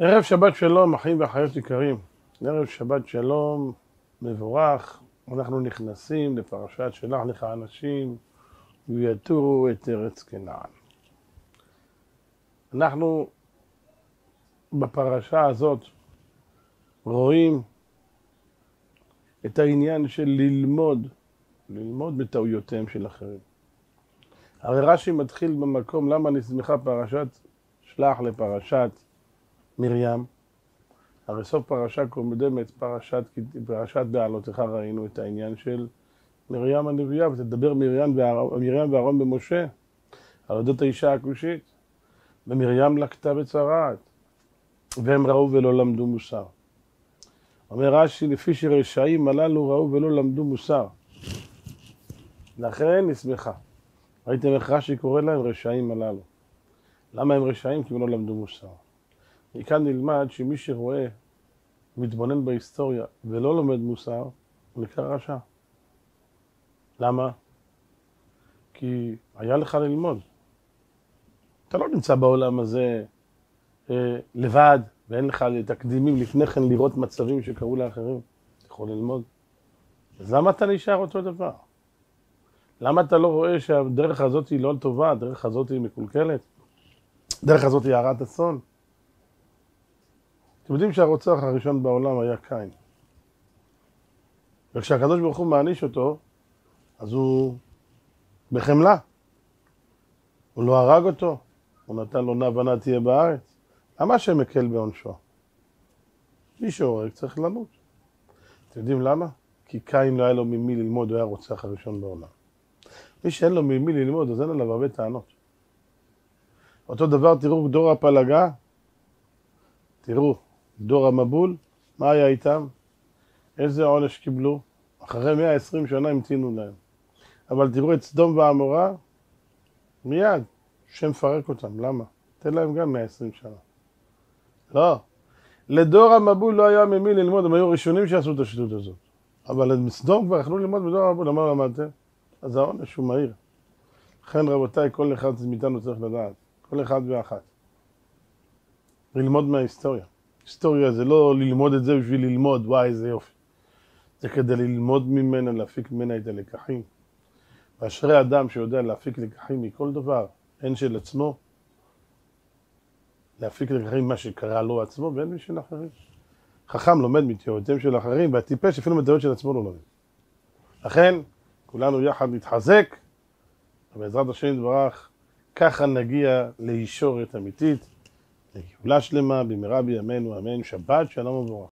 ערב שבת שלום, אחים ואחיות יקרים. ערב שבת שלום, מבורך. אנחנו נכנסים לפרשת שלח לך אנשים ויתורו את ארץ כנען. אנחנו בפרשה הזאת רואים את העניין של ללמוד, ללמוד בטעויותיהם של אחרים. הרי רש"י מתחיל במקום למה נסמכה פרשת שלח לפרשת מרים. הרי סוף פרשה קודמת, פרשת, פרשת בעלותיך ראינו את העניין של מרים הנביאה, ותדבר מרים, מרים ואהרון במשה, על אודות האישה הכושית. ומרים לקטה בצרעת, והם ראו ולא למדו מוסר. אומר רש"י, לפי שרשעים הללו ראו ולא למדו מוסר. לכן נסמכה. ראיתם איך רש"י קורא להם רשעים הללו. למה הם רשעים? כי הם לא למדו מוסר. מכאן נלמד שמי שרואה, מתבונן בהיסטוריה ולא לומד מוסר, הוא נקרא רשע. למה? כי היה לך ללמוד. אתה לא נמצא בעולם הזה אה, לבד, ואין לך תקדימים לפני כן לראות מצבים שקרו לאחרים. אתה יכול ללמוד. אז למה אתה נשאר אותו דבר? למה אתה לא רואה שהדרך הזאת היא לא טובה, הדרך הזאת היא מקולקלת? הדרך הזאת היא הרת אסון? אתם יודעים שהרוצח הראשון בעולם היה קין. וכשהקדוש ברוך הוא מעניש אותו, אז הוא בחמלה. הוא לא הרג אותו, הוא נתן לו נע ונה תהיה בארץ. למה השם מקל בעונשו? מי שהורג צריך למות. אתם יודעים למה? כי קין לא היה לו ממי ללמוד, הוא היה הרוצח הראשון בעולם. מי שאין לו ממי ללמוד, אז אין עליו הרבה טענות. אותו דבר, תראו דור הפלגה, תראו, דור המבול, מה היה איתם? איזה עונש קיבלו? אחרי 120 שנה המתינו להם. אבל תראו את סדום ועמורה, מיד, השם מפרק אותם, למה? תן להם גם 120 שנה. לא. לדור המבול לא היה ממי ללמוד, הם היו ראשונים שעשו את השטות הזאת. אבל סדום כבר יכלו ללמוד בדור המבול, למה למדתם? אז העונש הוא מהיר. לכן רבותיי, כל אחד מאיתנו צריך לדעת, כל אחד ואחת. ללמוד מההיסטוריה. היסטוריה זה לא ללמוד את זה בשביל ללמוד, וואי איזה יופי. זה כדי ללמוד ממנה, להפיק ממנה את הלקחים. ואשרי אדם שיודע להפיק לקחים מכל דבר, הן של עצמו, להפיק לקחים ממה שקרה לו עצמו והן משל אחרים. חכם לומד מטעויותיהם של אחרים, והטיפש אפילו מטעויות של עצמו לא לומד. לכן, כולנו יחד נתחזק, ובעזרת השם יתברך, ככה נגיע לישורת אמיתית, לגאולה שלמה במהרה בימינו, אמן, שבת שלום וברכה.